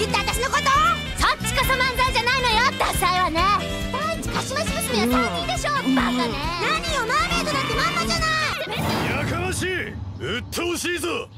言って私のこと？そっちこそ漫才じゃないのよ。ダサいわね。第一柏市娘は3人でしょ、うん、バカね。何よマーメイドだってまんまじゃない。やかましい。鬱陶しいぞ。